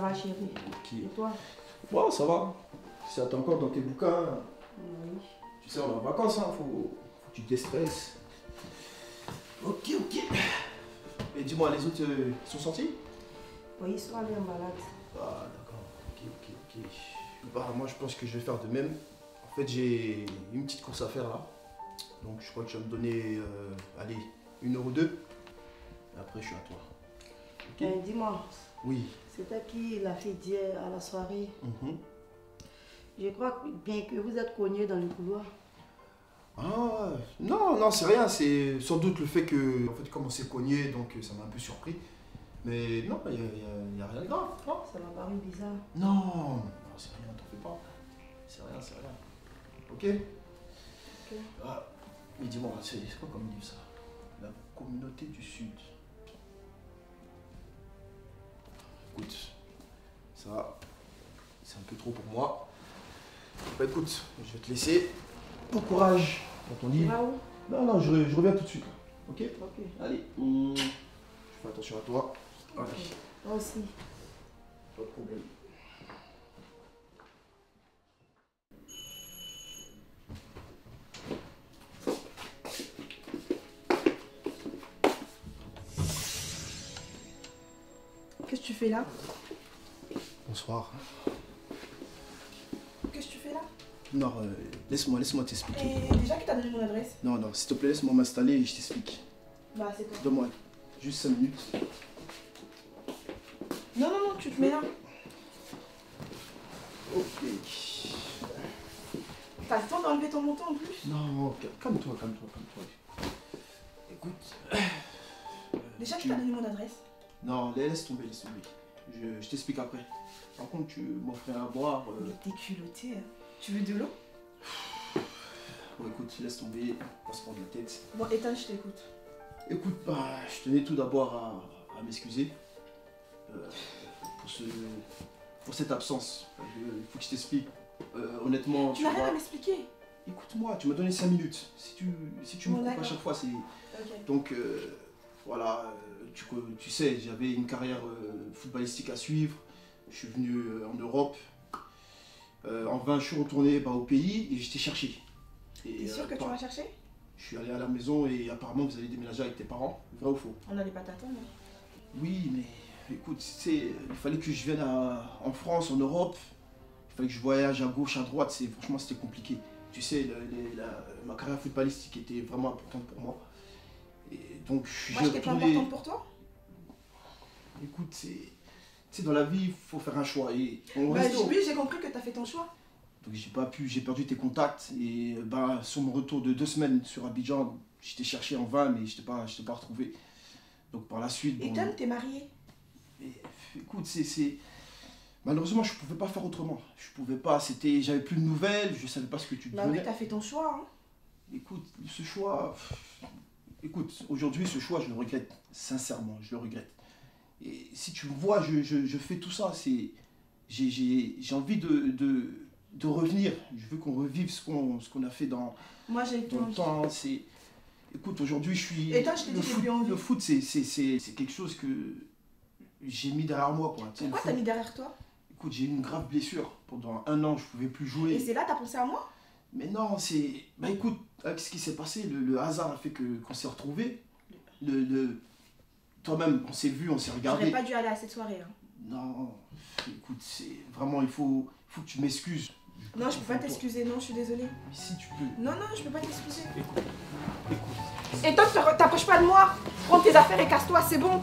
Ça va, chérie? Ok. Et toi? Bon, ça va. Si t'es encore dans tes bouquins, Oui. tu sais, on est en vacances, hein. Faut, faut que tu te déstresses. Ok, ok. Et dis-moi, les autres, euh, sont sortis? Oui, ils sont allés en balade. Ah, d'accord. Ok, ok, ok. Bah, moi, je pense que je vais faire de même. En fait, j'ai une petite course à faire là. Donc, je crois que tu vas me donner, euh, allez, une heure ou deux. Et après, je suis à toi. Euh, Dis-moi, Oui. c'était qui la fille d'hier à la soirée? Mhm. Je crois que- bien que vous êtes cognés dans le couloir. Ah, non, non, c'est rien. C'est sans doute le fait que, en fait, comme on s'est cogné, donc ça m'a un peu surpris. Mais non, il n'y a, rien de grave. Non, Ça m'a paru bizarre. non, non c'est rien, t'en fais pas. C'est rien, c'est rien. Ok? Ok. Ah, mais dis-moi, c'est c'est quoi comme livre ça? La communauté du Sud. Écoute, ça, c'est un peu trop pour moi. Bah écoute, je vais te laisser. Bon courage dans ton où Non, non, je, je reviens tout de suite. Ok? Ok. Allez. Je fais attention à toi. Allez. Moi aussi. pas de problème. Fais là Bonsoir. Qu'est-ce que tu fais là Non, euh, laisse-moi, laisse-moi t'expliquer. Et déjà qui t'a donné mon adresse Non, non, s'il te plaît, laisse-moi m'installer et je t'explique. Bah c'est toi. Donne-moi juste 5 minutes. Non, non, non, tu te mets là. Ok. T'as le temps d'enlever ton manteau en plus Non, cal- calme-toi, calme-toi, calme-toi. Écoute. Déjà qui tu- t'a donné mon adresse Non, laisse tomber, laisse tomber. Je, je t'explique après. Par contre, tu m'offrais à boire. euh, Mais t'es culotté. hein. Tu veux de l'eau? Bon, écoute, laisse tomber, passe pas de la tête. Bon, éteins, je t'écoute. Écoute, bah, je tenais tout d'abord à, à m'excuser euh, pour, ce, pour cette absence. Il faut que je t'explique. Euh, honnêtement, Tu n'as rien à m'expliquer. écoute-moi, tu m'as donné 5 minutes. Si tu, si tu me coupes à chaque fois, c'est. Donc, euh, voilà, euh, tu, tu sais, j'avais une carrière euh, footballistique à suivre. Je suis venu euh, en Europe. En vain, je suis retourné bah, au pays et je t'ai cherché. T'es sûr que tu m'as cherché Je suis allé à la maison et apparemment vous allez déménager avec tes parents. Vrai ou faux? On n'allait pas t'attendre. Oui, mais écoute, tu sais, il fallait que je vienne à- en France, en Europe. Il fallait que je voyage à gauche, à droite. C'est, franchement, c'était compliqué. Tu sais, la- ma carrière footballistique était vraiment importante pour moi. Et donc, Moi, j'étais pas importante pour toi Écoute, c'est. Tu sais, dans la vie, il faut faire un choix. Et on Bah, oui, j'ai compris que t'as fait ton choix. Donc j'ai pas pu, j'ai perdu tes contacts. Et bah, sur mon retour de deux semaines sur Abidjan, je t'ai cherché en vain, mais je t'ai pas, je t'ai pas retrouvé. Donc par la suite. Et bon, Tom, t'es marié? écoute, c'est, Malheureusement, je pouvais pas faire autrement. Je pouvais pas, c'était, j'avais plus de nouvelles, je savais pas ce que tu Bah oui, devenais. t'as fait ton choix. Hein. écoute, ce choix, écoute, aujourd'hui, ce choix, je le regrette, sincèrement, je le regrette. Et si tu me vois, je, je- je fais tout ça, c'est, j'ai, j'ai- j'ai envie de, de, de revenir. Je veux qu'on revive ce qu'on, ce qu'on a fait dans, Moi, dans le temps. C'est, écoute, aujourd'hui, je suis. Et toi, je t'ai le foot, envie. le foot, c'est, c'est, c'est, c'est quelque chose que j'ai mis derrière moi, quoi. Pourquoi t'as mis derrière toi? Écoute, j'ai eu une grave blessure. Pendant un an, je pouvais plus jouer. Et c'est là, t'as pensé à moi? Mais non, c'est. Bah écoute, avec ce qui s'est passé, le, le hasard a fait que qu'on s'est retrouvés. Le, le... Toi-même, on s'est vu, on s'est J'aurais regardé. pas dû aller à cette soirée. hein. Non, écoute, c'est vraiment, il faut, faut que tu m'excuses. Non, je peux pas t'excuser, non, je suis désolée. Mais si tu peux. Non, non, je peux pas t'excuser. Écoute, écoute. Et toi, t'approches pas de moi Prends tes affaires et casse-toi, c'est bon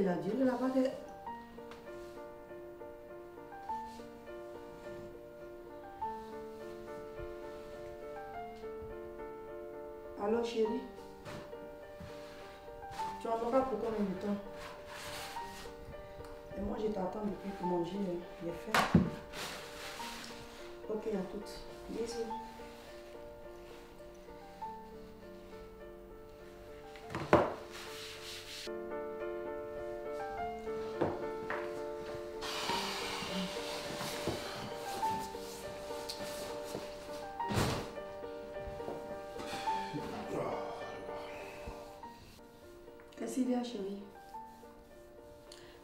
il a dit là-bas que... Alors chérie, tu en auras pour combien de temps? Et moi je t'attends depuis pour manger les faits. Ok, à toutes. Bisous. Chérie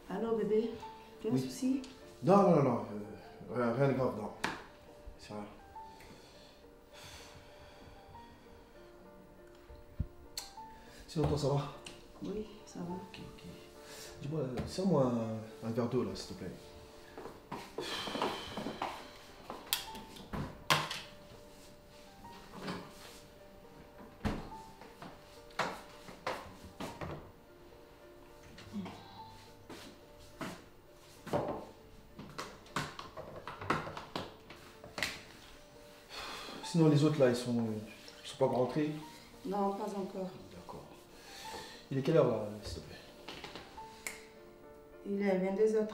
Allô, bébé Tu as un souci Non, non, non, non. euh, rien, rien de grave, non. C'est rien. Sinon, toi, ça va? Oui, ça va. Ok, ok. Dis-moi, euh, sers-moi un, un verre d'eau, là, s'il te plaît. Sinon, les autres, là, ils sont, ils sont pas rentrés Non, pas encore. D'accord. Il est quelle heure, là, s'il te plaît? Il est 22h30.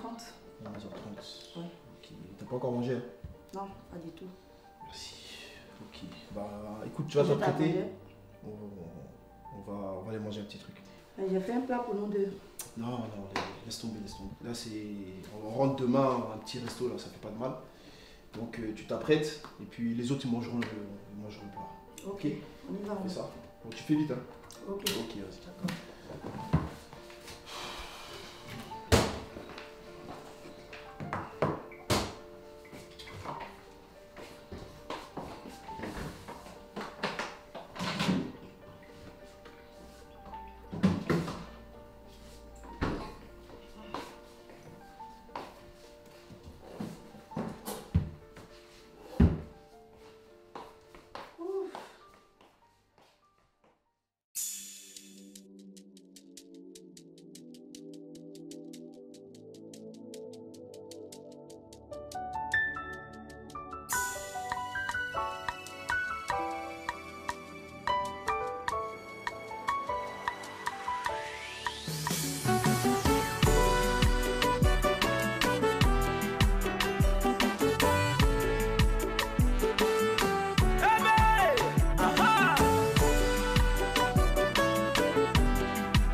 11h30. Ouais. Ok. T'as pas encore mangé hein? Non, pas du tout. Merci. Ok. Bah écoute, tu vas t'apprêter. On, on va, on va aller manger un petit truc. Mais J'ai fait un plat pour nous deux. Non, non, laisse tomber, laisse tomber. Là, c'est. On rentre demain un petit resto, là, ça fait pas de mal. Donc euh, tu t'apprêtes, et puis les autres, ils mangeront le, ils mangeront le plat. Ok, on y va. Fais ça. Bon, tu fais vite, hein. Ok. Ok, vas-y.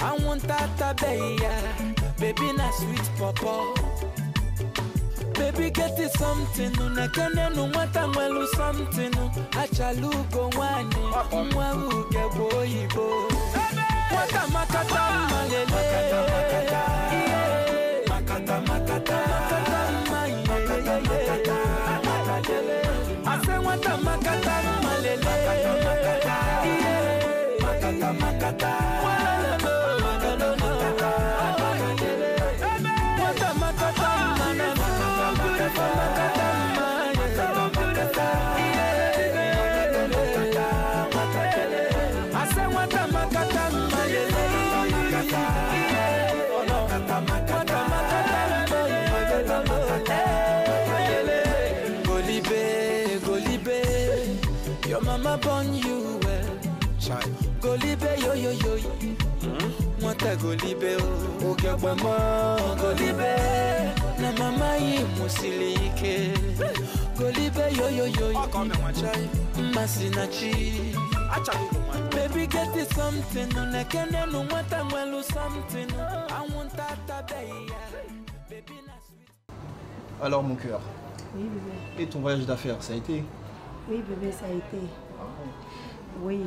I want that baby, baby na sweet papa. Baby get it something, unakene no wata mwelu something. Achalugo wani, mwa uge boyibo. Wata makata malele. Yeah. Makata makata. Makata ma yeah, yeah, yeah. I say wata makata malele. Yeah. Makata makata. Born you well. Yo yo yo. O, oge. Na mama yo yo yo. Baby get it something, nwelu something. Baby na sweet. Alors, mon cœur, Oui, bébé. et ton voyage d'affaires, ça a été? Oui, bébé, ça a été. Oui.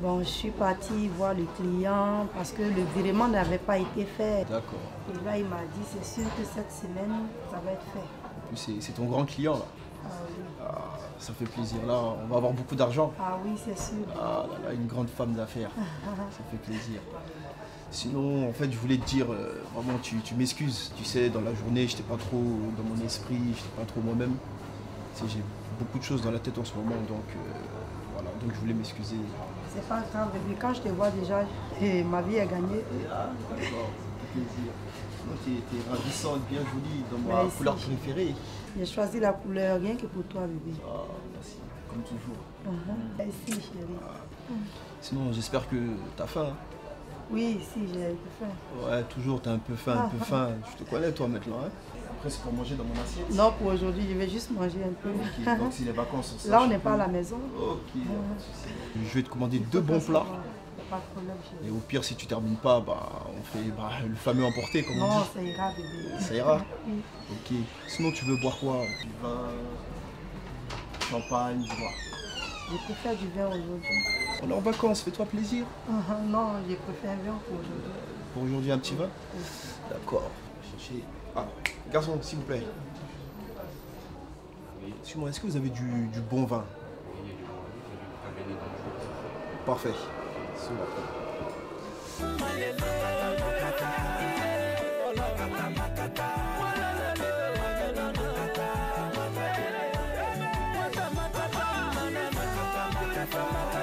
Bon, je suis partie voir le client parce que le virement n'avait pas été fait. D'accord. Et là, il m'a dit, c'est sûr que cette semaine, ça va être fait. En plus, c'est- ton grand client là. Ah oui, Ah, ça fait plaisir. Là, on va avoir beaucoup d'argent. ah oui c'est sûr. Ah là là, une grande femme d'affaires. Ça fait plaisir. Sinon, en fait, je voulais te dire, euh, vraiment, tu, tu m'excuses. Tu sais, dans la journée, j'étais pas trop dans mon esprit, j'étais pas trop moi-même. Tu sais, j'ai beaucoup de choses dans la tête en ce moment, donc euh, voilà, donc je voulais m'excuser. C'est pas grave, bébé. Quand je te vois déjà, eh, ma vie est gagnée. Ah, d'accord, plaisir. Ravissante, bien jolie, dans ma Merci. couleur préférée. J'ai choisi la couleur rien que pour toi, bébé. Ah, merci, comme toujours. Mhm. Merci, chérie. Sinon, j'espère que t'as faim. hein. Oui, si, j'ai un peu faim. Ouais, toujours, t'es un peu faim, un peu Ah. fain. Je te connais, toi, maintenant. Hein Après, c'est pour manger dans mon assiette. Non, pour aujourd'hui, je vais juste manger un peu. Donc c'est les vacances. on Là, on n'est pas à la maison. Ok. Je vais te commander deux bons plats. Pas de problème, Et au pire, si tu termines pas, bah, on fait bah, le fameux emporté, comme on Non, dit. ça ira, bébé. Ça ira Oui. Ok. Sinon, tu veux boire quoi? Du vin, champagne, du vin. Je préfère du vin aujourd'hui. On est en vacances, fais-toi plaisir. Mhm, Non, je préfère un vin pour aujourd'hui. Pour aujourd'hui, un petit vin? D'accord. Chercher. Ah, garçon, s'il vous plaît. Excuse-moi, est-ce que vous avez du, du bon vin Parfait. Bon.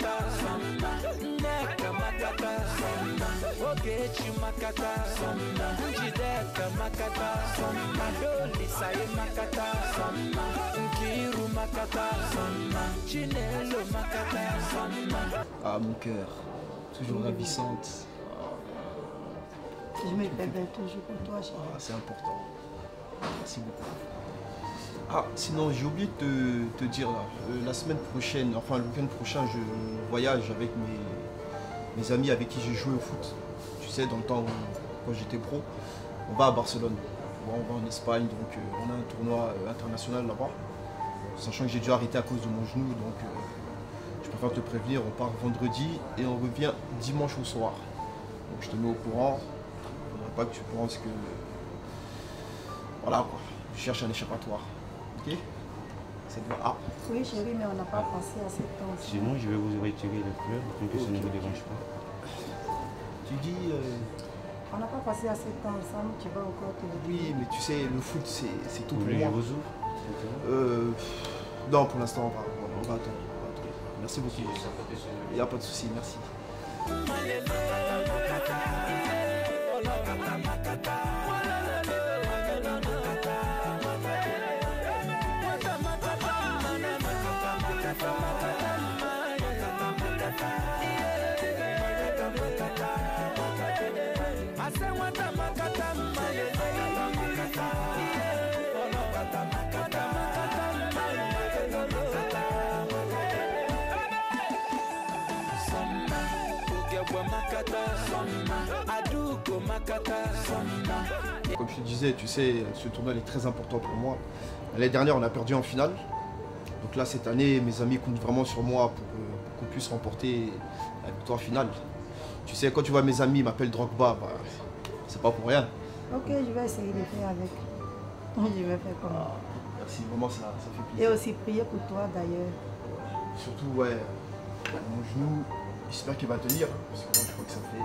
Makata nneka makata ogechi makata njideka makata adolisaye makata nkiru makata chinelo makata Ah, mon cœur. Toujours ravissante. Je me bébé toujours pour toi, chérie. Ah, c'est important. Merci beaucoup. Ah, sinon, j'ai oublié de te, dire, là, euh, la semaine prochaine, enfin le week-end prochain, je voyage avec mes, amis avec qui j'ai joué au foot. Tu sais, dans le temps où, quand j'étais pro, on va à Barcelone. On va en Espagne, donc euh, on a un tournoi euh, international là-bas. Sachant que j'ai dû arrêter à cause de mon genou, donc je préfère te prévenir, on part vendredi et on revient dimanche au soir. Donc je te mets au courant. Faudrait pas que tu penses que. Voilà. Je cherche un échappatoire. Ok C'est bien. Ah, Oui, chérie, mais on n'a pas pensé à cette temps. Sinon, je vais vous retirer les fleurs pour que ça ne vous dérange pas. tu dis. euh, On n'a pas passé assez de temps ensemble, tu vas encore te le oui, mais tu sais, le foot c'est c'est tout Vous pour moi. vous Euh, non, pour l'instant, on va, on va attendre. on va attendre. Merci beaucoup. Il n'y a pas de souci, merci. Comme je te disais, tu sais, ce tournoi il est très important pour moi. L'année dernière, on a perdu en finale. Donc là, cette année, mes amis comptent vraiment sur moi pour, euh, pour qu'on puisse remporter la victoire finale. Tu sais, quand tu vois mes amis m'appellent Drogba, bah, c'est pas pour rien. Ok, je vais essayer de faire avec. Je vais faire comme Ah, merci, vraiment, ça, ça fait Et plaisir. aussi prier pour toi d'ailleurs. Surtout, ouais, mon genou, j'espère qu'il va tenir. Parce que moi, je crois que ça fait,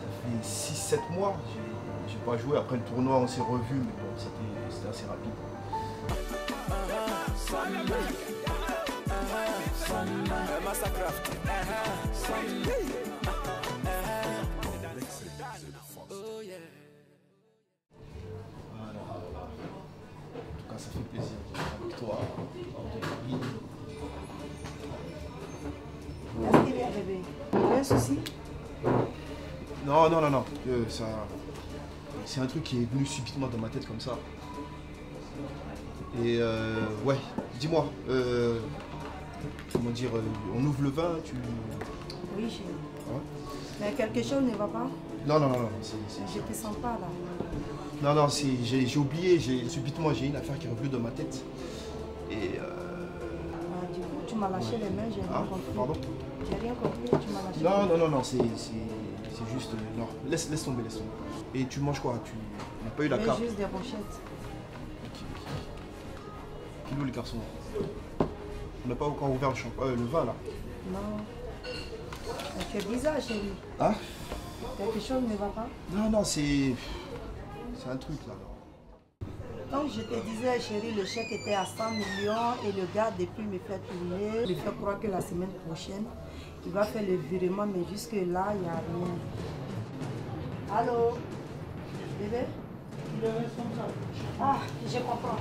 ça fait 6-7 mois. J'ai pas joué. Après le tournoi, on s'est revu, mais bon, c'était assez rapide. Voilà. En tout cas, ça fait plaisir avec un souci Non, non, non, non. euh, ça, c'est un truc qui est venu subitement dans ma tête comme ça. Et euh, ouais, dis-moi, euh, comment dire, on ouvre le vin, tu... Oui, chérie. Ouais. Mais quelque chose ne va pas? Non, non, non, non, c'est- c'est- Je te sens pas là. non, non, c'est- j'ai j'ai oublié, j'ai subitement j'ai une affaire qui est revenue dans ma tête. Et... euh, m'as lâché les mains, j'ai rien ah, compris. pardon J'ai rien compris, tu m'as lâché. Non, non, non, non, c'est juste... euh, non, laisse, laisse tomber, laisse tomber. Et tu manges quoi? Tu n'as pas eu la carte? juste des rochettes. Où les garçons? On n'a pas encore ouvert le, champ... euh, le vin là. Non. Mais tu es bizarre, chérie. Ah Quelque chose ne va pas? Non, non, c'est... C'est un truc là. Donc je te disais, chérie, le chèque était à 100 millions et le gars, depuis, me fait tourner, me fait croire que la semaine prochaine, il va faire le virement, mais jusque-là, il n'y a rien. Allô? Bébé? Ah, je comprends.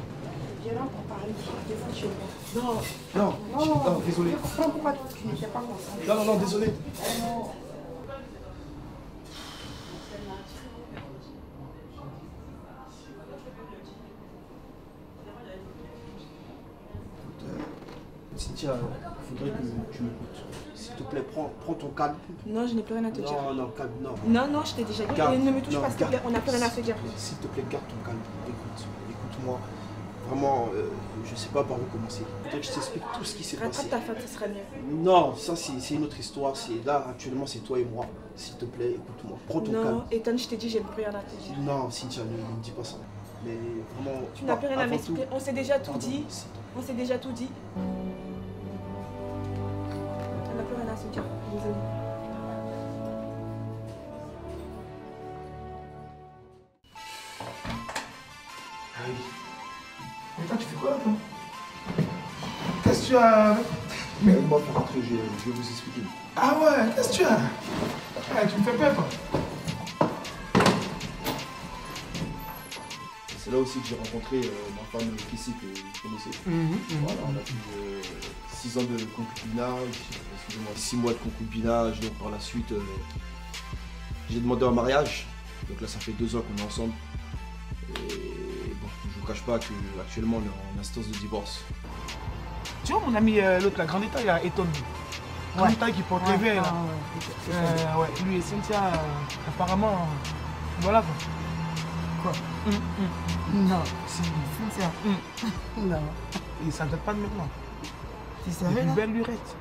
Je rentre à Paris. Je vais chez moi. Non, non, Non, non, désolé. Je comprends pourquoi tu n'étais pas concentré. Non, non, non, désolé euh, Cynthia, il faudrait que tu m'écoutes. S'il te plaît, prends, ton calme. Non, je n'ai plus rien à te dire. Non, non, calme, non. Non, non, je t'ai déjà dit. Garde. Ne me touche Non, pas, te garde. On n'a plus rien à se dire. S'il te plaît, garde ton calme. Écoute, écoute-moi. Vraiment, euh, je sais pas par où commencer. Faudrait que je t'explique tout ce qui s'est passé. Rattrape ta femme, ce serait mieux. Non, ça c'est une autre histoire. Là actuellement c'est toi et moi. S'il te plaît, écoute-moi. Prends ton calme. Non, Ethan, je t'ai dit, j'ai plus rien à te dire. Non, Cynthia, ne, ne me dis pas ça. Mais vraiment. Tu n'as plus rien à m'expliquer. On s'est déjà tout dit. te. On s'est déjà tout dit. Mais toi, tu fais quoi là, toi? Qu'est-ce que tu as Mais moi, pour rentrer, je, je vais vous expliquer. Ah ouais, qu'est-ce que tu as? Ah, Tu me fais peur, toi. C'est là aussi que j'ai rencontré euh, ma femme Kissy que vous connaissez. Voilà, on a fait 6 ans de concubinage, excusez-moi, 6 mois de concubinage. Donc par la suite, euh, j'ai demandé un mariage. Donc là, ça fait 2 ans qu'on est ensemble. Et bon, je vous cache pas qu'actuellement, on est en instance de divorce. Tu vois, mon ami, euh, l'autre, la grande état, il y a Eton. Grande état qui porte les Ouais, verres, là. ouais, ouais. Euh, ouais, lui et Cynthia, euh, apparemment, euh, voilà quoi. Quoi? Hum, Non, Si, Cynthia. hum. Non. Et ça date pas de maintenant. C'est une belle lurette.